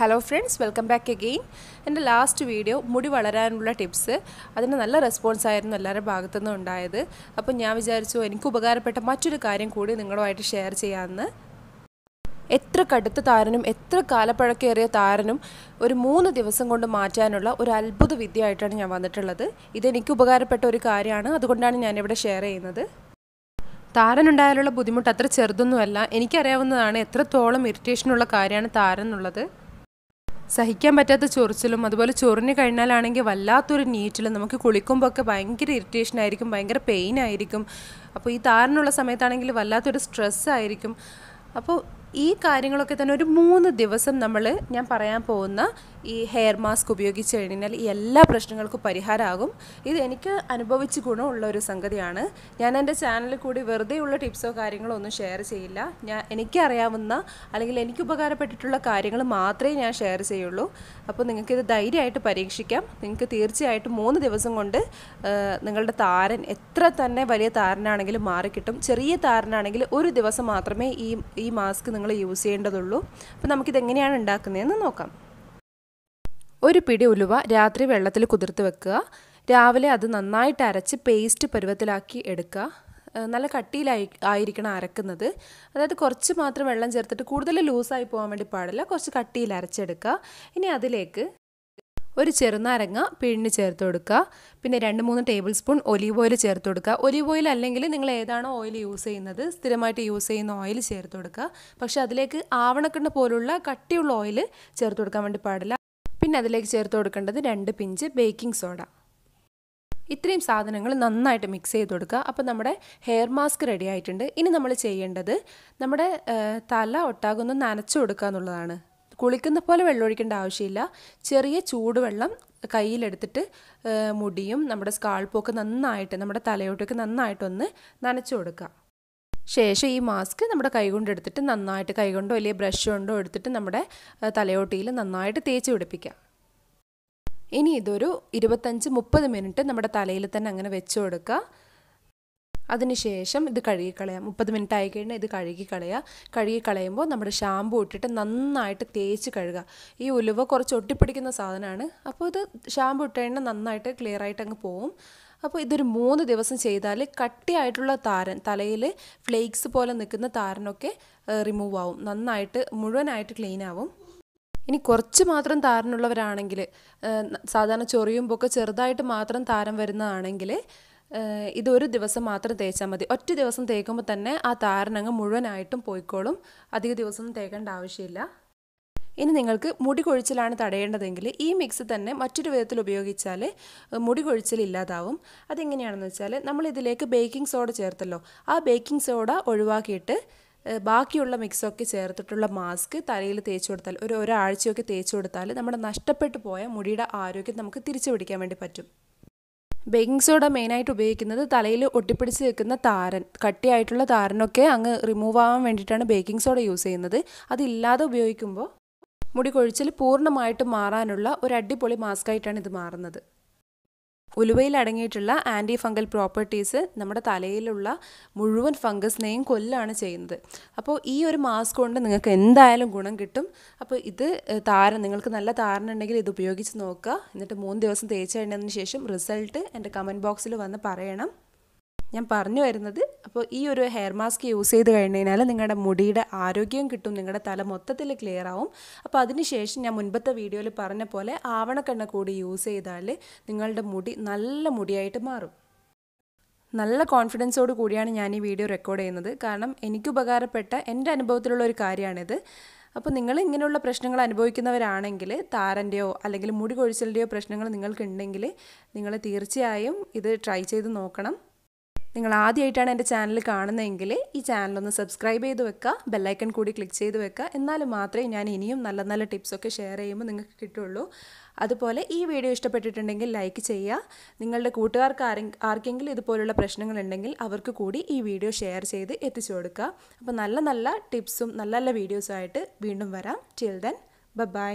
Hello friends welcome back again എന്റെ last video മുടി വളരാനുള്ള ടിപ്സ് അതിന് നല്ല റെസ്പോൺസ് ആയിരുന്നു എല്ലാവരുടെ ഭാഗത്തുനിന്നും ഉണ്ടായത്. അപ്പോൾ ഞാൻ വിചാരിച്ചു എനിക്ക് ഉപകാരപ്പെട്ട മറ്റൊരു കാര്യം കൂടി നിങ്ങളുമായിട്ട് ഷെയർ ചെയ്യാമെന്ന്. എത്ര കടുത്ത താരനും എത്ര കാലപ്പഴക്കേറിയ താരനും ഒരു മൂന്ന് ദിവസം കൊണ്ട് മാറ്റാനുള്ള ഒരു അത്ഭുത വിദ്യയായിട്ടാണ് ഞാൻ വന്നിട്ടുള്ളത്. ഇതെനിക്ക് ഉപകാരപ്പെട്ട ഒരു കാര്യമാണ്. അതുകൊണ്ടാണ് ഞാനിവിടെ ഷെയർ ചെയ്യുന്നത്. താരനുണ്ടായാലുള്ള ബുദ്ധിമുട്ട് അത്ര ചെറുതൊന്നുമല്ല. എനിക്കറിയാവുന്നതാണ് എത്രത്തോളം ഇറിറ്റേഷനുള്ള കാര്യമാണ് താരൻ എന്നുള്ളത്. സഹിക്കാൻ പറ്റാത്ത ചൊറിച്ചിലും അതുപോലെ ചൊറിഞ്ഞു കഴിഞ്ഞാലാണെങ്കിൽ വല്ലാത്തൊരു നീറ്റിലും നമുക്ക് കുളിക്കുമ്പോൾ ഒക്കെ ഭയങ്കര ഇറിറ്റേഷൻ ആയിരിക്കും ഭയങ്കര പെയിൻ ആയിരിക്കും. അപ്പോൾ ഈ താരനുള്ള സമയത്താണെങ്കിൽ വല്ലാത്തൊരു സ്ട്രെസ് ആയിരിക്കും. അപ്പോൾ ഈ കാര്യങ്ങളൊക്കെ തന്നെ ഒരു മൂന്ന് ദിവസം നമ്മൾ ഞാൻ പറയാൻ പോകുന്ന ഈ ഹെയർ മാസ്ക് ഉപയോഗിച്ച് കഴിഞ്ഞാൽ ഈ എല്ലാ പ്രശ്നങ്ങൾക്കും പരിഹാരമാകും. ഇത് എനിക്ക് അനുഭവിച്ച് ഗുണമുള്ള ഒരു സംഗതിയാണ്. ഞാൻ എന്റെ ചാനലിൽ കൂടി വെറുതെ ഉള്ള ടിപ്സോ കാര്യങ്ങളോ ഒന്നും ഷെയർ ചെയ്യില്ല. ഞാൻ എനിക്കറിയാവുന്ന അല്ലെങ്കിൽ എനിക്ക് ഉപകാരപ്പെട്ടിട്ടുള്ള കാര്യങ്ങൾ മാത്രമേ ഞാൻ ഷെയർ ചെയ്യുള്ളൂ. അപ്പോൾ നിങ്ങൾക്കിത് ധൈര്യമായിട്ട് പരീക്ഷിക്കാം. നിങ്ങൾക്ക് തീർച്ചയായിട്ടും മൂന്ന് ദിവസം കൊണ്ട് നിങ്ങളുടെ താരൻ എത്ര തന്നെ വലിയ താരനാണെങ്കിലും മാറിക്കിട്ടും. ചെറിയ താരനാണെങ്കിൽ ഒരു ദിവസം മാത്രമേ ഈ ഈ മാസ്ക് നിങ്ങൾ യൂസ് ചെയ്യേണ്ടതുള്ളൂ. അപ്പോൾ നമുക്കിത് എങ്ങനെയാണ് ഉണ്ടാക്കുന്നതെന്ന് നോക്കാം. ഒരു പിടി ഉലുവ രാത്രി വെള്ളത്തിൽ കുതിർത്ത് വെക്കുക. രാവിലെ അത് നന്നായിട്ട് അരച്ച് പേസ്റ്റ് പരുവത്തിലാക്കി എടുക്കുക. നല്ല കട്ടിയിലായി ആയിരിക്കണം അരക്കുന്നത്. അതായത് കുറച്ച് മാത്രം വെള്ളം ചേർത്തിട്ട് കൂടുതൽ ലൂസായി പോകാൻ വേണ്ടി പാടില്ല. കുറച്ച് കട്ടിയിൽ അരച്ചെടുക്കുക. ഇനി അതിലേക്ക് ഒരു ചെറുനാരങ്ങ പിഴിഞ്ഞ് ചേർത്ത് കൊടുക്കുക. പിന്നെ രണ്ട് മൂന്ന് ടേബിൾ സ്പൂൺ ഒലീവ് ഓയിൽ ചേർത്ത് കൊടുക്കുക. ഒലീവ് ഓയിൽ അല്ലെങ്കിൽ നിങ്ങൾ ഏതാണോ ഓയിൽ യൂസ് ചെയ്യുന്നത് സ്ഥിരമായിട്ട് യൂസ് ചെയ്യുന്ന ഓയിൽ ചേർത്ത് കൊടുക്കുക. പക്ഷേ അതിലേക്ക് ആവണക്കണ്ണ പോലുള്ള കട്ടിയുള്ള ഓയിൽ ചേർത്ത് കൊടുക്കാൻ വേണ്ടി പാടില്ല. പിന്നെ അതിലേക്ക് ചേർത്ത് കൊടുക്കേണ്ടത് രണ്ട് പിഞ്ച് ബേക്കിംഗ് സോഡ ഇത്രയും സാധനങ്ങൾ നന്നായിട്ട് മിക്സ് ചെയ്ത് കൊടുക്കുക. അപ്പോൾ നമ്മുടെ ഹെയർ മാസ്ക് റെഡി ആയിട്ടുണ്ട്. ഇനി നമ്മൾ ചെയ്യേണ്ടത് നമ്മുടെ തല ഒട്ടാകൊന്ന് നനച്ചു കൊടുക്കുക എന്നുള്ളതാണ്. കുളിക്കുന്ന പോലെ വെള്ളം ഒഴിക്കേണ്ട ആവശ്യമില്ല. ചെറിയ ചൂടുവെള്ളം കയ്യിലെടുത്തിട്ട് മുടിയും നമ്മുടെ സ്കാൾപ്പൊക്കെ നന്നായിട്ട് നമ്മുടെ തലയോട്ടൊക്കെ നന്നായിട്ടൊന്ന് നനച്ചു കൊടുക്കുക. ശേഷം ഈ മാസ്ക് നമ്മുടെ കൈകൊണ്ട് എടുത്തിട്ട് നന്നായിട്ട് കൈകൊണ്ടോ അല്ലെങ്കിൽ ബ്രഷ് കൊണ്ടോ എടുത്തിട്ട് നമ്മുടെ തലയോട്ടിയിൽ നന്നായിട്ട് തേച്ച് പിടിപ്പിക്കുക. ഇനി ഇതൊരു ഇരുപത്തഞ്ച് മുപ്പത് മിനിറ്റ് നമ്മുടെ തലയിൽ തന്നെ അങ്ങനെ വെച്ച് കൊടുക്കുക. അതിനുശേഷം ഇത് കഴുകി കളയാം മുപ്പത് മിനിറ്റ് ആയി കഴിഞ്ഞാൽ ഇത് കഴുകി കളയുക കഴുകി കളയുമ്പോൾ നമ്മുടെ ഷാമ്പു ഇട്ടിട്ട് നന്നായിട്ട് തേച്ച് കഴുകുക. ഈ ഉലുവ കുറച്ച് ഒട്ടിപ്പിടിക്കുന്ന സാധനമാണ്. അപ്പോൾ ഇത് ഷാമ്പു ഇട്ട് കഴിഞ്ഞാൽ നന്നായിട്ട് ക്ലിയർ ആയിട്ട് അങ്ങ് പോവും. അപ്പോൾ ഇതൊരു മൂന്ന് ദിവസം ചെയ്താൽ കട്ടിയായിട്ടുള്ള താരൻ തലയിൽ ഫ്ലേക്സ് പോലെ നിൽക്കുന്ന താരനൊക്കെ റിമൂവ് ആവും. നന്നായിട്ട് മുഴുവനായിട്ട് ക്ലീൻ ആവും. ഇനി കുറച്ച് മാത്രം താരനുള്ളവരാണെങ്കിൽ സാധാരണ ചൊറിയുമ്പോൾ ഒക്കെ ചെറുതായിട്ട് മാത്രം താരം വരുന്നതാണെങ്കിൽ ഇതൊരു ദിവസം മാത്രം തേച്ചാൽ മതി. ഒറ്റ ദിവസം തേക്കുമ്പോൾ തന്നെ ആ താരനങ്ങ് മുഴുവനായിട്ടും പോയിക്കോളും. അധിക ദിവസം തേക്കേണ്ട ആവശ്യമില്ല. ഇനി നിങ്ങൾക്ക് മുടി കൊഴിച്ചിലാണ് തടയേണ്ടതെങ്കിൽ ഈ മിക്സ് തന്നെ മറ്റൊരു വിധത്തിൽ ഉപയോഗിച്ചാൽ മുടി കൊഴിച്ചിൽ ഇല്ലാതാവും. അതെങ്ങനെയാണെന്ന് വെച്ചാൽ നമ്മൾ ഇതിലേക്ക് ബേക്കിംഗ് സോഡ ചേർത്തല്ലോ. ആ ബേക്കിംഗ് സോഡ ഒഴിവാക്കിയിട്ട് ബാക്കിയുള്ള മിക്സൊക്കെ ചേർത്തിട്ടുള്ള മാസ്ക് തലയിൽ തേച്ച് കൊടുത്താൽ ഒരു ഒരാഴ്ചയൊക്കെ തേച്ച് കൊടുത്താൽ നമ്മുടെ നഷ്ടപ്പെട്ടു പോയ മുടിയുടെ ആരോഗ്യം നമുക്ക് തിരിച്ചു പിടിക്കാൻ വേണ്ടി പറ്റും. ബേക്കിംഗ് സോഡ മെയിനായിട്ട് ഉപയോഗിക്കുന്നത് തലയിൽ ഒട്ടിപ്പിടിച്ച് നിൽക്കുന്ന താരൻ കട്ടിയായിട്ടുള്ള താരനൊക്കെ അങ്ങ് റിമൂവ് ആവാൻ വേണ്ടിയിട്ടാണ് ബേക്കിംഗ് സോഡ യൂസ് ചെയ്യുന്നത്. അതില്ലാതെ ഉപയോഗിക്കുമ്പോൾ മുടി കൊഴിച്ചിൽ പൂർണമായിട്ട് മാറാനുള്ള ഒരു അടിപൊളി മാസ്ക് ആയിട്ടാണ് ഇത് മാറുന്നത്. ഉലുവയിൽ അടങ്ങിയിട്ടുള്ള ആന്റി ഫംഗൽ പ്രോപ്പർട്ടീസ് നമ്മുടെ തലയിലുള്ള മുഴുവൻ ഫംഗസിനെയും കൊല്ലാണ് ചെയ്യുന്നത്. അപ്പോൾ ഈ ഒരു മാസ്ക് കൊണ്ട് നിങ്ങൾക്ക് എന്തായാലും ഗുണം കിട്ടും. അപ്പോൾ ഇത് താരൻ നിങ്ങൾക്ക് നല്ല താരൻ ഉണ്ടെങ്കിൽ ഇത് ഉപയോഗിച്ച് നോക്കുക. എന്നിട്ട് മൂന്ന് ദിവസം തേച്ച് കഴിഞ്ഞതിന് ശേഷം റിസൾട്ട് എന്റെ കമന്റ് ബോക്സിൽ വന്ന് പറയണം. ഞാൻ പറഞ്ഞു വരുന്നത്. അപ്പോൾ ഈ ഒരു ഹെയർ മാസ്ക് യൂസ് ചെയ്ത് കഴിഞ്ഞ് കഴിഞ്ഞാൽ നിങ്ങളുടെ മുടിയുടെ ആരോഗ്യം കിട്ടും. നിങ്ങളുടെ തല മൊത്തത്തിൽ ക്ലിയർ ആവും. അപ്പോൾ അതിനുശേഷം ഞാൻ മുൻപത്തെ വീഡിയോയിൽ പറഞ്ഞ പോലെ ആവണക്കെണ്ണ കൂടി യൂസ് ചെയ്താൽ നിങ്ങളുടെ മുടി നല്ല മുടിയായിട്ട് മാറും. നല്ല കോൺഫിഡൻസോട് കൂടിയാണ് ഞാൻ ഈ വീഡിയോ റെക്കോർഡ് ചെയ്യുന്നത്. കാരണം എനിക്ക് ഉപകാരപ്പെട്ട എന്റെ അനുഭവത്തിലുള്ള ഒരു കാര്യമാണിത് അപ്പോൾ നിങ്ങൾ ഇങ്ങനെയുള്ള പ്രശ്നങ്ങൾ അനുഭവിക്കുന്നവരാണെങ്കിൽ താരന്റെയോ അല്ലെങ്കിൽ മുടി കൊഴിച്ചലിന്റെയോ പ്രശ്നങ്ങൾ നിങ്ങൾക്കുണ്ടെങ്കിൽ നിങ്ങൾ തീർച്ചയായും ഇത് ട്രൈ ചെയ്ത് നോക്കണം. നിങ്ങൾ ആദ്യമായിട്ടാണ് എന്റെ ചാനൽ കാണുന്നതെങ്കിൽ ഈ ചാനലൊന്ന് സബ്സ്ക്രൈബ് ചെയ്ത് വെക്കുക ബെല്ലൈക്കൺ കൂടി ക്ലിക്ക് ചെയ്ത് വെക്കുക. എന്നാൽ മാത്രമേ ഞാൻ ഇനിയും നല്ല നല്ല ടിപ്സൊക്കെ ഷെയർ ചെയ്യുമ്പോൾ നിങ്ങൾക്ക് കിട്ടുള്ളൂ. അതുപോലെ ഈ വീഡിയോ ഇഷ്ടപ്പെട്ടിട്ടുണ്ടെങ്കിൽ ലൈക്ക് ചെയ്യുക. നിങ്ങളുടെ കൂട്ടുകാർക്ക് ആർക്കെങ്കിലും ഇതുപോലുള്ള പ്രശ്നങ്ങളുണ്ടെങ്കിൽ അവർക്ക് കൂടി ഈ വീഡിയോ ഷെയർ ചെയ്ത് എത്തിച്ചു കൊടുക്കുക. അപ്പോൾ നല്ല നല്ല ടിപ്സും നല്ല നല്ല വീഡിയോസുമായിട്ട് വീണ്ടും വരാം. Till then bye